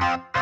Bye.